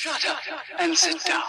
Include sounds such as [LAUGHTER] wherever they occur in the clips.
Shut up and sit down.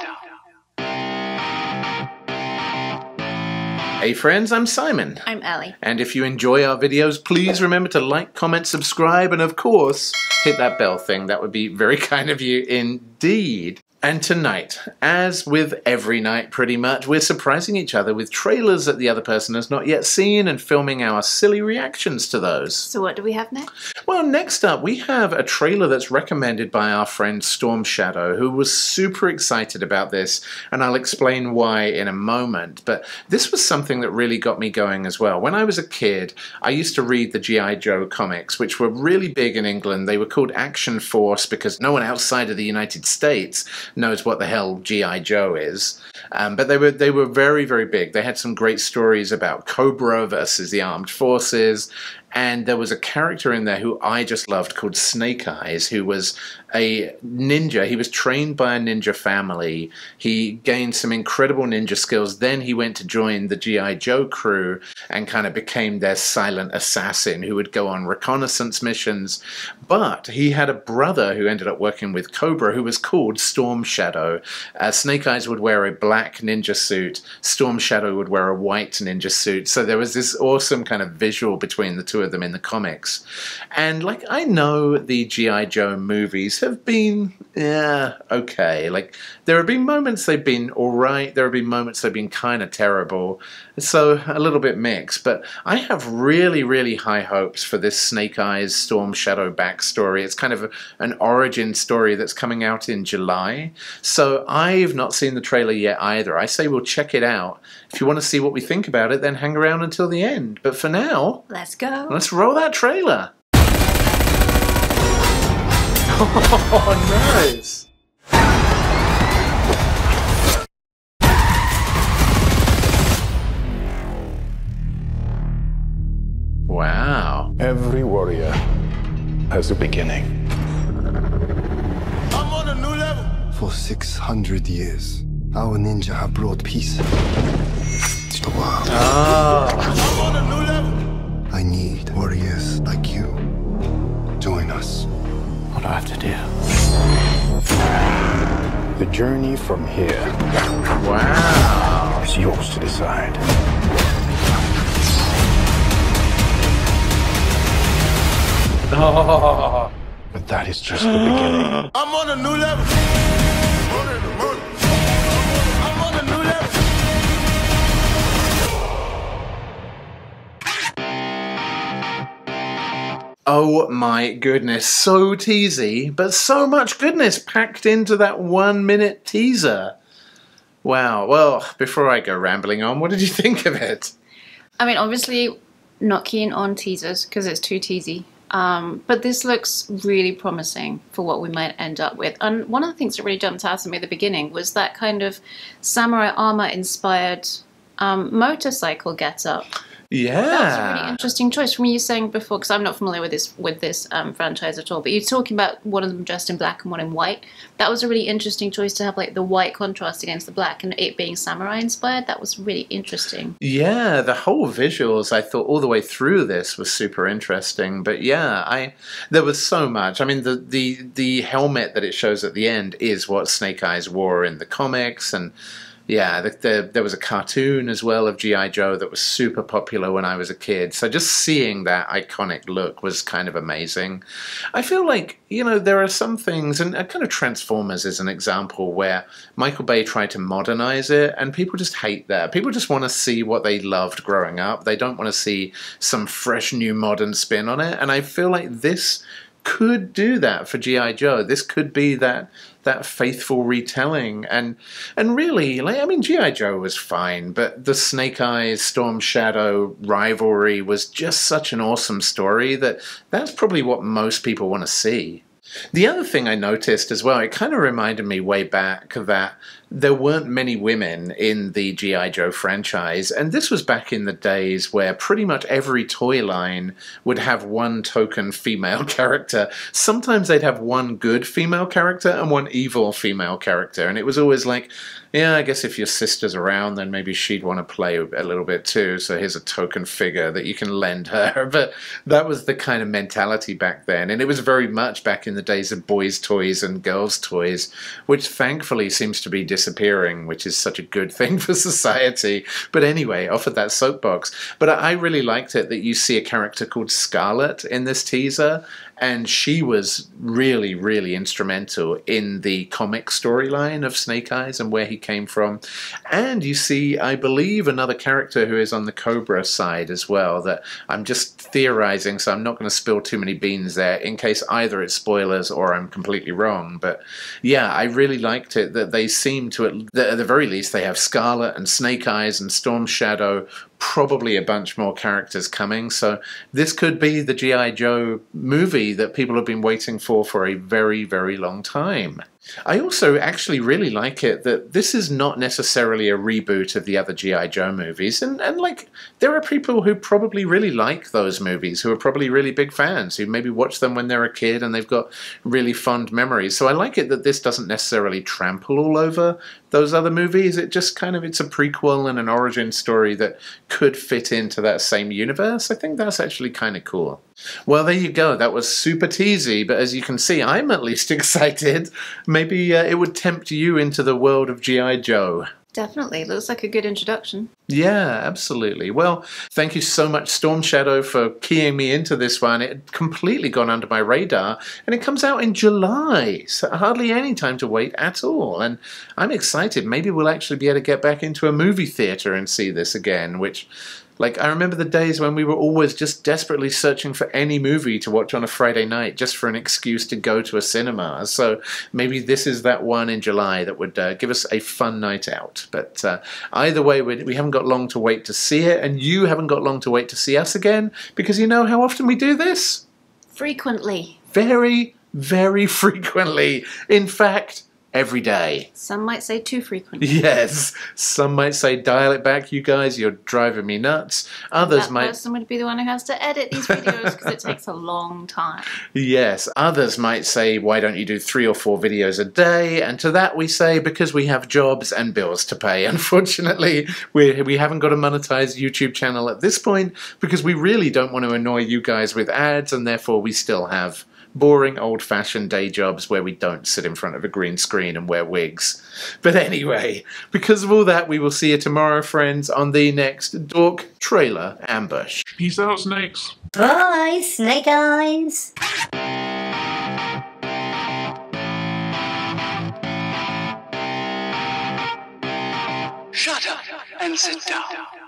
Hey friends, I'm Simon. I'm Ellie. And if you enjoy our videos, please remember to like, comment, subscribe, and of course, hit that bell thing. That would be very [LAUGHS] kind of you indeed. And tonight, as with every night pretty much, we're surprising each other with trailers that the other person has not yet seen and filming our silly reactions to those. So what do we have next? Well, next up, we have a trailer that's recommended by our friend Storm Shadow, who was super excited about this, and I'll explain why in a moment. But this was something that really got me going as well. When I was a kid, I used to read the G.I. Joe comics, which were really big in England. They were called Action Force because no one outside of the United States knows what the hell GI Joe is. Um, but they were they were very very big. They had some great stories about Cobra versus the armed forces, and there was a character in there who I just loved called Snake Eyes, who was a ninja. He was trained by a ninja family. He gained some incredible ninja skills. Then he went to join the G.I. Joe crew and kind of became their silent assassin who would go on reconnaissance missions. But he had a brother who ended up working with Cobra who was called Storm Shadow. Uh, Snake Eyes would wear a black ninja suit, Storm Shadow would wear a white ninja suit. So there was this awesome kind of visual between the two of them in the comics. And like, I know the G.I. Joe movies have been, yeah, okay. Like, there have been moments they've been alright, there have been moments they've been kind of terrible. So, a little bit mixed. But I have really, really high hopes for this Snake Eyes Storm Shadow backstory. It's kind of a, an origin story that's coming out in July. So, I've not seen the trailer yet either. I say we'll check it out. If you want to see what we think about it, then hang around until the end. But for now, Let's go. Let's roll that trailer. Oh, nice. Wow. Every warrior has a beginning. I'm on a new level. For 600 years, our ninja have brought peace to the world. I'm I need warriors like you. Join us. What do I have to do? The journey from here Wow. is yours to decide. Oh. But that is just the beginning. [GASPS] I'm on a new level. I'm on a new level. Oh my goodness, so teasy, but so much goodness packed into that one minute teaser. Wow, well, before I go rambling on, what did you [LAUGHS] think of it? I mean, obviously, not keen on teasers because it's too teasy. Um, but this looks really promising for what we might end up with. And one of the things that really jumped out at me at the beginning was that kind of samurai armor inspired um, motorcycle getup. Yeah. That was a really interesting choice from you saying before, because I'm not familiar with this with this um, franchise at all. But you're talking about one of them dressed in black and one in white. That was a really interesting choice to have like the white contrast against the black, and it being samurai inspired. That was really interesting. Yeah, the whole visuals I thought all the way through this was super interesting. But yeah, I there was so much. I mean, the the the helmet that it shows at the end is what Snake Eyes wore in the comics, and yeah, the, the, there was a cartoon as well of GI Joe that was super popular when I was a kid. So just seeing that iconic look was kind of amazing. I feel like you know there are some things, and uh, kind of Transformers is an example where Michael Bay tried to modernize it, and people just hate that. People just want to see what they loved growing up. They don't want to see some fresh new modern spin on it. And I feel like this could do that for GI Joe. This could be that that faithful retelling and and really like I mean GI Joe was fine, but the Snake Eyes Storm Shadow rivalry was just such an awesome story that that's probably what most people want to see. The other thing I noticed as well, it kind of reminded me way back that there weren't many women in the G.I. Joe franchise, and this was back in the days where pretty much every toy line would have one token female [LAUGHS] character. Sometimes they'd have one good female character and one evil female character, and it was always like, Yeah, I guess if your sister's around, then maybe she'd want to play a little bit too. So here's a token figure that you can lend her. [LAUGHS] But that was the kind of mentality back then. And it was very much back in the days of boys' toys and girls' toys, which thankfully seems to be disappearing, which is such a good [LAUGHS] thing for society. But anyway, off of that soapbox. But I really liked it that you see a character called Scarlett in this teaser and she was really, really instrumental in the comic storyline of Snake Eyes and where he came from. And you see, I believe, another character who is on the Cobra side as well. That I'm just theorizing, so I'm not going to spill too many beans there in case either it's spoilers or I'm completely wrong. But yeah, I really liked it that they seem to, at the very least, they have Scarlett and Snake Eyes and Storm Shadow probably a bunch more characters coming. So this could be the G.I. Joe movie that people have been waiting for for a very, very long time. I also actually really like it that this is not necessarily a reboot of the other G.I. Joe movies. And, and like, there are people who probably really like those movies, who are probably really big fans, who maybe watch them when they're a kid and they've got really fond memories. So I like it that this doesn't necessarily trample all over those other movies. It just kind of, it's a prequel and an origin story that could fit into that same universe. I think that's actually kind of cool. Well, there you go. That was super teasy, but as you can see, I'm at least [LAUGHS] excited. Maybe uh, it would tempt you into the world of G.I. Joe. Definitely. Looks like a good introduction. Yeah, absolutely. Well, thank you so much, Storm Shadow, for keying me into this one. It had completely gone under my radar, and it comes out in July, so hardly any time to wait at all. And I'm excited. Maybe we'll actually be able to get back into a movie theatre and see this again, which like, I remember the days when we were always just desperately searching for any movie to watch on a Friday night just for an excuse to go to a cinema. So maybe this is that one in July that would uh, give us a fun night out. But uh, either way, we, we haven't got long to wait to see it, and you haven't got long to wait to see us again because you know how often we do this? Frequently. Very, very [LAUGHS] frequently. In fact, every day. Some might say too frequent. [LAUGHS] Yes, some might say dial it back, you guys. You're driving me nuts. Others that might, person would be the one who has to edit these videos because it takes a long time. [LAUGHS] yes, others might say, why don't you do three or four videos a day? And to that we say, because we have jobs and bills to pay. [LAUGHS] Unfortunately, we we haven't got a monetized YouTube channel at this point because we really don't want to annoy you guys with ads, and therefore we still have boring old fashioned day jobs where we don't sit in front of a green screen and wear wigs. But anyway, because of all that, we will see you tomorrow, friends, on the next Dork Trailer Ambush. Peace out, snakes. Bye, Snake Eyes. Shut up and sit down.